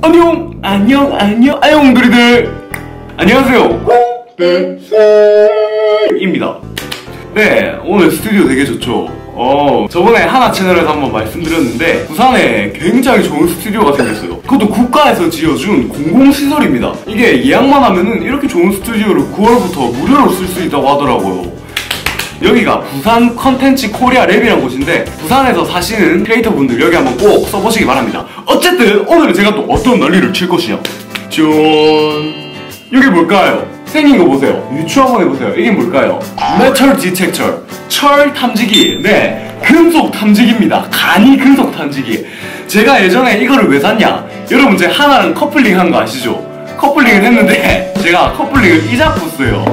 안녕 안녕 안녕 안녕 그리들. 안녕하세요. 입니다. 네 오늘 스튜디오 되게 좋죠? 어 저번에 하나 채널에서 한번 말씀드렸는데 부산에 굉장히 좋은 스튜디오가 생겼어요. 그것도 국가에서 지어준 공공시설입니다. 이게 예약만 하면은 이렇게 좋은 스튜디오를 9월부터 무료로 쓸 수 있다고 하더라고요 여기가 부산 컨텐츠 코리아 랩이라는 곳인데 부산에서 사시는 크리에이터 분들 여기 한번 꼭 써보시기 바랍니다. 어쨌든 오늘은 제가 또 어떤 난리를 칠 것이냐. 짠. 이게 뭘까요? 생긴 거 보세요. 유추 한번 해보세요. 이게 뭘까요? metal detector 철 탐지기. 네. 금속 탐지기입니다. 간이 금속 탐지기. 제가 예전에 이거를 왜 샀냐? 여러분 제 하나랑 커플링 한 거 아시죠? 커플링을 했는데 제가 커플링을 잊아뿠어요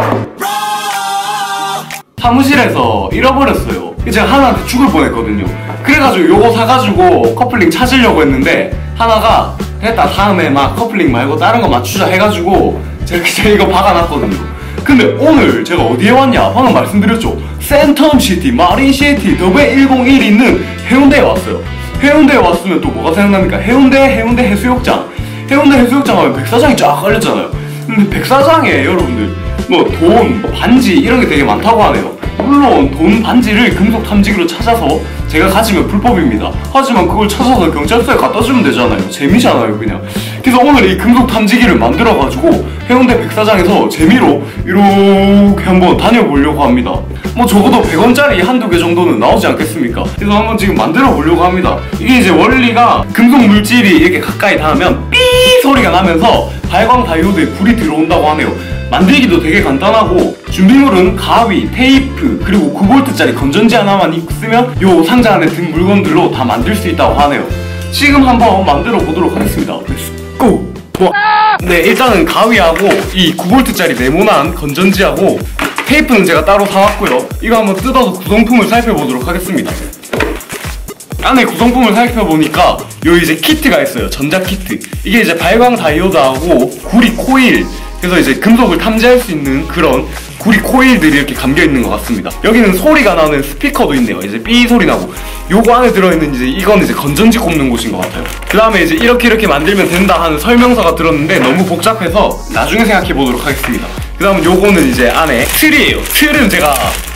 사무실에서 잃어버렸어요. 제가 하나한테 죽을 뻔했거든요. 그래가지고 요거 사가지고 커플링 찾으려고 했는데 하나가 됐다 다음에 막 커플링 말고 다른 거 맞추자 해가지고 제가 그냥 이거 박아놨거든요. 근데 오늘 제가 어디에 왔냐? 방금 말씀드렸죠. 센텀시티, 마린시티, 더베 101 있는 해운대에 왔어요. 해운대에 왔으면 또 뭐가 생각납니까? 해운대, 해운대 해수욕장. 해운대 해수욕장 하면 백사장이 쫙 깔렸잖아요. 근데 백사장에 여러분들 뭐 돈, 뭐 반지 이런 게 되게 많다고 하네요. 물론 돈 반지를 금속 탐지기로 찾아서 제가 가지면 불법입니다. 하지만 그걸 찾아서 경찰서에 갖다 주면 되잖아요. 재미잖아요, 그냥. 그래서 오늘 이 금속 탐지기를 만들어 가지고 해운대 백사장에서 재미로 이렇게 한번 다녀보려고 합니다. 뭐 적어도 100원짜리 한두 개 정도는 나오지 않겠습니까? 그래서 한번 지금 만들어 보려고 합니다. 이게 이제 원리가 금속 물질이 이렇게 가까이 닿으면 삐 소리가 나면서 발광 다이오드에 불이 들어온다고 하네요. 만들기도 되게 간단하고 준비물은 가위, 테이프, 그리고 9V짜리 건전지 하나만 있으면 요 상자 안에 든 물건들로 다 만들 수 있다고 하네요. 지금 한번 만들어 보도록 하겠습니다. Let's go! 네 일단은 가위하고 이 9V짜리 네모난 건전지하고 테이프는 제가 따로 사왔고요. 이거 한번 뜯어서 구성품을 살펴보도록 하겠습니다. 안에 구성품을 살펴보니까 요 이제 키트가 있어요. 전자 키트. 이게 이제 발광 다이오드하고 구리 코일 그래서 이제 금속을 탐지할 수 있는 그런 구리 코일들이 이렇게 감겨 있는 것 같습니다. 여기는 소리가 나는 스피커도 있네요. 이제 삐 소리 나고. 요거 안에 들어있는 이제 이건 이제 건전지 꼽는 곳인 것 같아요. 그 다음에 이제 이렇게 이렇게 만들면 된다 하는 설명서가 들었는데 너무 복잡해서 나중에 생각해 보도록 하겠습니다. 그 다음은 요거는 이제 안에 틀이에요. 틀은 제가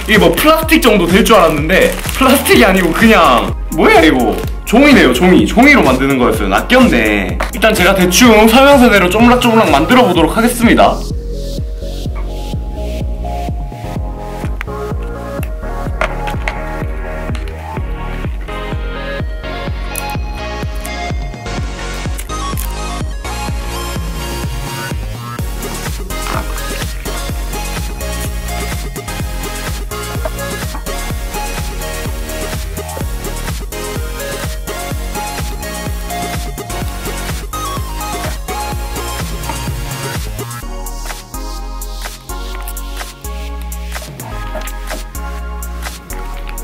이게 뭐 플라스틱 정도 될 줄 알았는데 플라스틱이 아니고 그냥 뭐야 이거 종이네요 종이. 종이로 만드는 거였어요. 낚였네. 일단 제가 대충 설명서대로 쪼물락쪼물락 만들어 보도록 하겠습니다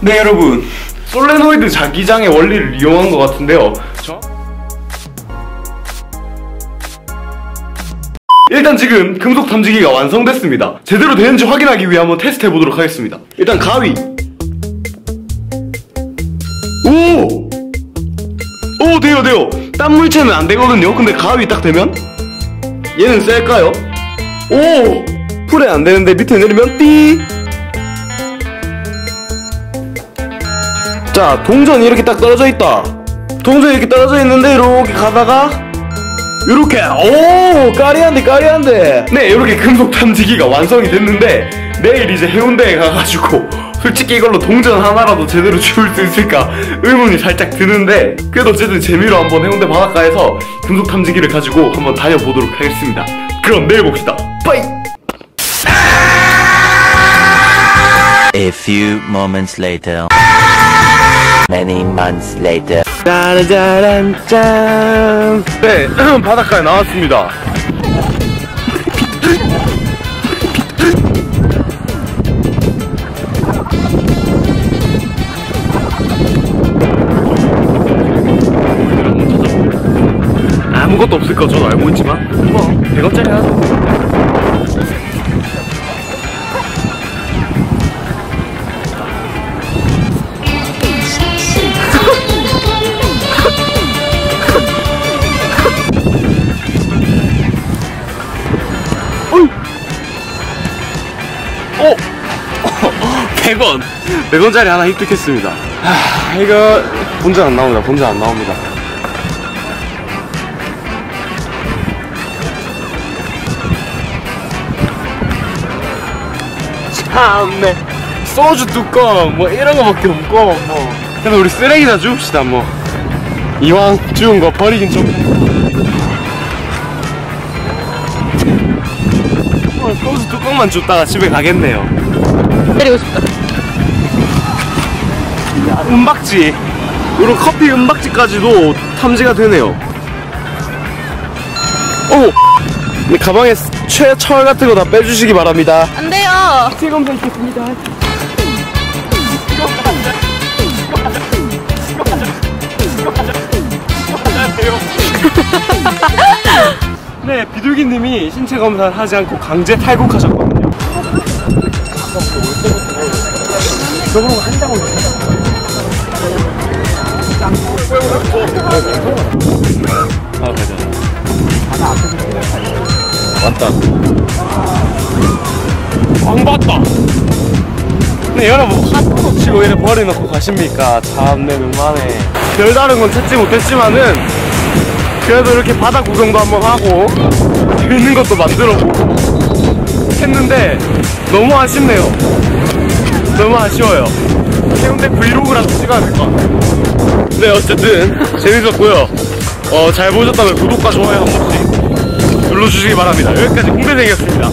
네 여러분. 솔레노이드 자기장의 원리를 이용한 것 같은데요. 저... 일단 지금 금속 탐지기가 완성됐습니다. 제대로 되는지 확인하기 위해 한번 테스트 해보도록 하겠습니다. 일단 가위. 오! 오 돼요 돼요. 땀 물체는 안 되거든요. 근데 가위 딱 되면? 얘는 셀까요? 오! 풀에 안 되는데 밑에 내리면 띠 자, 동전이 이렇게 딱 떨어져 있다. 동전이 이렇게 떨어져 있는데 이렇게 가다가 이렇게 오 까리한데 까리한데 네 이렇게 금속 탐지기가 완성이 됐는데 내일 이제 해운대에 가가지고 솔직히 이걸로 동전 하나라도 제대로 주울 수 있을까 의문이 살짝 드는데 그래도 어쨌든 재미로 한번 해운대 바닷가에서 금속 탐지기를 가지고 한번 다녀보도록 하겠습니다 그럼 내일 봅시다 빠이 A few moments later. Many months later. 짜라짜란 짠. 네, 바닷가에 나왔습니다. 아무것도 없을 거 저도 알고 있지만 뭐 100원짜리 하죠. 100원. 100원짜리 하나 획득했습니다. 하, 이거 본전 안 나옵니다. 본전 안 나옵니다. 참네. 소주 뚜껑 뭐 이런 거밖에 없고 뭐. 근데 우리 쓰레기나 주웁시다 뭐. 이왕 주운 거 버리긴 좀. 어, 소주 뚜껑만 줬다가 집에 가겠네요. 때리고 싶다. 은박지. 이런 커피 은박지까지도 탐지가 되네요. 오! 네, 가방에 최철 같은 거 다 빼주시기 바랍니다. 안 돼요. 네 비둘기님이 신체 검사를 하지 않고 강제 탈북하셨거든요 아 가자 왔다 왕 봤다 네 여러분 핫도그 치고 이래 버려놓고 가십니까? 참내 눈만에. 별다른 건 찾지 못했지만은 그래도 이렇게 바다 구경도 한번 하고 재밌는 것도 만들어 보고 했는데 너무 아쉽네요. 너무 아쉬워요. 해운대 브이로그라도 찍어야 될 것 같아요 네 어쨌든 재밌었고요. 어, 잘 보셨다면 구독과 좋아요 한 번씩 눌러주시기 바랍니다. 여기까지 홍대생이었습니다